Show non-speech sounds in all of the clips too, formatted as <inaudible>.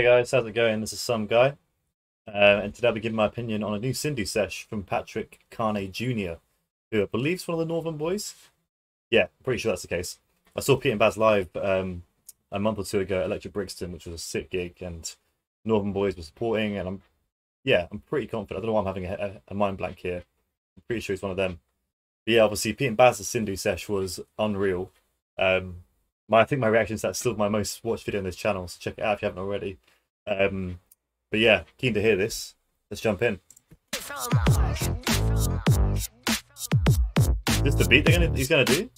Hey guys, how's it going? This is some guy, uh, and today I'll be giving my opinion on a new Sindhu sesh from Patrick Karneigh Jr., who I believe is one of the Northern Boys. Yeah, I'm pretty sure that's the case. I saw Pete and Bas live um, a month or two ago at Electric Brixton, which was a sick gig, and Northern Boys were supporting, and I'm, yeah, I'm pretty confident. I don't know why I'm having a, a mind blank here. I'm pretty sure he's one of them. But yeah, obviously Pete and Bas's Sindhu sesh was unreal. Um, my I think my reaction to that's still my most watched video on this channel, so check it out if you haven't already. Um, but yeah, keen to hear this. Let's jump in. Is this the beat they're gonna, he's gonna do?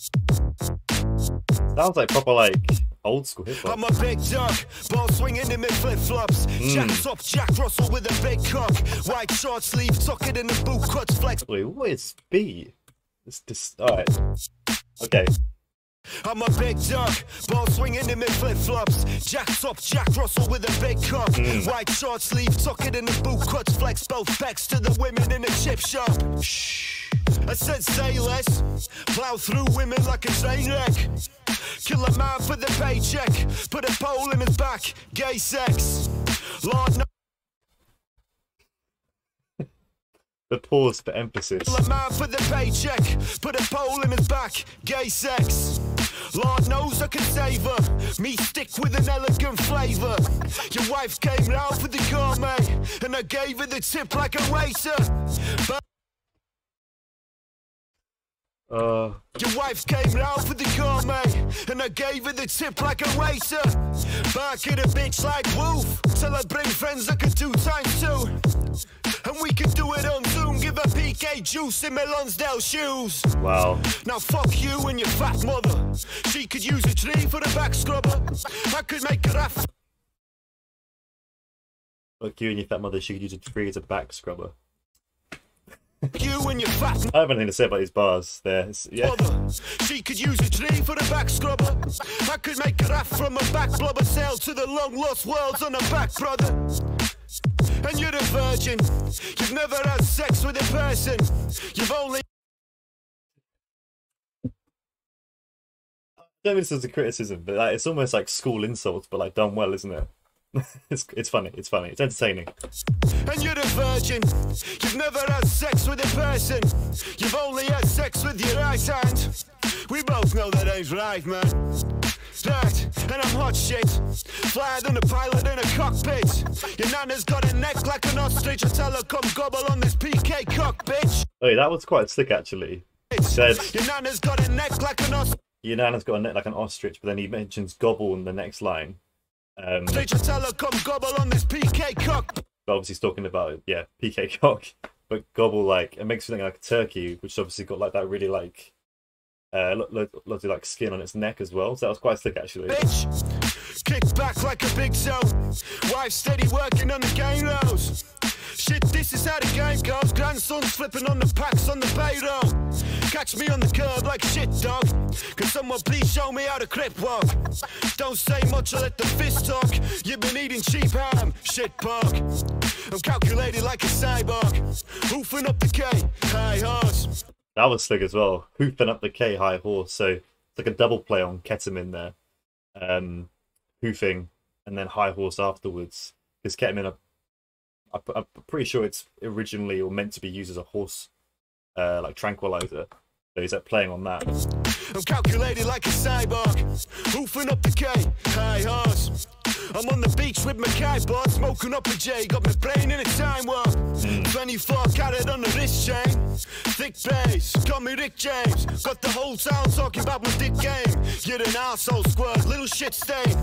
Sounds like proper like old school hip hop. I'm a big dog, ball swinging in my flip flops. Mm. Jack top, Jack Russell with a big cock. White short sleeve, tuck it in the boot cuts, flex. Wait, what is beat? It's just alright. Okay. I'm a big dog, ball swinging in my flip flops. Jack top, Jack Russell with a big cock. Mm. White short sleeve, tuck it in the boot cuts, flex both backs to the women in the chip shop. Shh. I said say less, plow through women like a train wreck. Kill a man for the paycheck, put a pole in his back, gay sex. Lord no The pause for emphasis. Kill a man for the paycheck, put a pole in his back, gay sex. Lord knows I can save her. Me stick with an elegant flavour. Your wife came round for the gourmet, and I gave her the tip like a racer. But uh. Your wife came round for the gourmet, and I gave her the tip like a racer. Back at a bitch like woof, till I bring friends that can do times two. And we can do it on Zoom, give a PK juice in my Lonsdale shoes. Wow. Now fuck you and your fat mother. She could use a tree for the back scrubber. I could make her af- Fuck you and your fat mother, she could use a tree as a back scrubber. <laughs> You and your fat I have anything to say about these bars there. Yeah. She could use a tree for the back scrubber. I could make her off from a back blubber sail to the long lost worlds on a back, brother. And you're a virgin. You've never had sex with a person. You've only I don't mean this as a criticism, but like, it's almost like school insults, but like done well, isn't it? <laughs> it's, it's funny, it's funny, it's entertaining. And you're a virgin, you've never had sex with a person, you've only had sex with your right hand. We both know that ain't right, man. Right, and I'm hot shit. Flyer than a pilot in a cockpit. Your nana's got a neck like an ostrich. I tell her come gobble on this PK cock, bitch. Wait, that was quite slick actually. He said, Your nana's got a neck like an ostrich. Your nana's got a neck like an ostrich, but then he mentions gobble in the next line. Um, come gobble on this PK cock. Obviously, he's talking about yeah PK cock, but gobble like it makes it like a turkey, which obviously got like that really like uh lots of like skin on its neck as well. So that was quite slick actually. Bitch, kick back like a big show. Wife steady working on the game lows. Shit, this is how the game goes. Grandson's flipping on the packs on the payroll. Catch me on the curb like shit, dog. Can someone please show me how to crip walk? Don't say much, I let the fist talk. You've been eating cheap ham, shit pug. I'm calculated like a cyborg. Hoofing up the K, high horse. That was slick as well. Hoofing up the K, high horse. So it's like a double play on ketamine there. Um, hoofing and then high horse afterwards. Because ketamine, I'm pretty sure it's originally or meant to be used as a horse, uh, like tranquilizer. So he's like playing on that. I'm calculated like a cyborg, hoofing up the K, high horse. I'm on the beach with my kiteboard, smoking up a J, got my brain in a time warp. Mm. 24 carat on the wrist chain, thick bass, got me Rick James. Got the whole town talking about my dick game. You're an asshole squirt, little shit stain.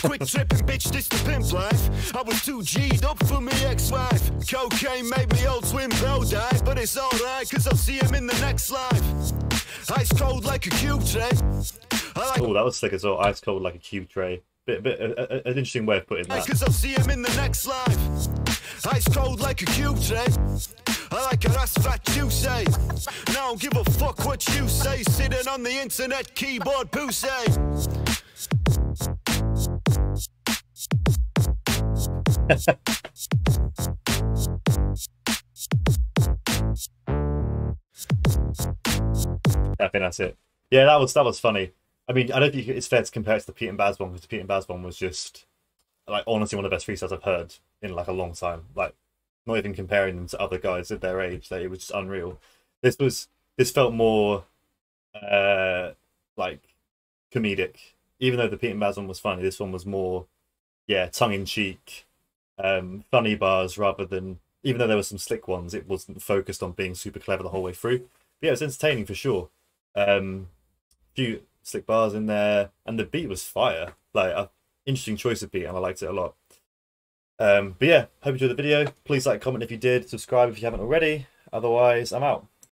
Quick tripping bitch, this the pimp life. I was too G'd up for me ex-wife. Cocaine made me old twin bro die, but it's alright, cause I'll see him in the next life. Ice cold like a cube tray. Like oh, that was sick as well. Ice cold like a cube tray. Bit, bit, an interesting way of putting that. Cause I'll see him in the next life. Ice cold like a cube tray. I like a ass fat you say. Now give a fuck what you say. Sitting on the internet keyboard pussy. <laughs> I think that's it. Yeah, that was that was funny. I mean, I don't think it's fair to compare it to the Pete and Bas one because the Pete and Bas one was just like honestly one of the best freestyles I've heard in like a long time. Like not even comparing them to other guys at their age, like it was just unreal. This was this felt more uh like comedic. Even though the Pete and Baz one was funny, this one was more yeah, tongue in cheek, um, funny bars rather than even though there were some slick ones, it wasn't focused on being super clever the whole way through. But yeah, it was entertaining for sure. Um, few slick bars in there, and the beat was fire. Like interesting choice of beat, and I liked it a lot. Um, but yeah, hope you enjoyed the video. Please like, comment if you did, subscribe if you haven't already. Otherwise, I'm out.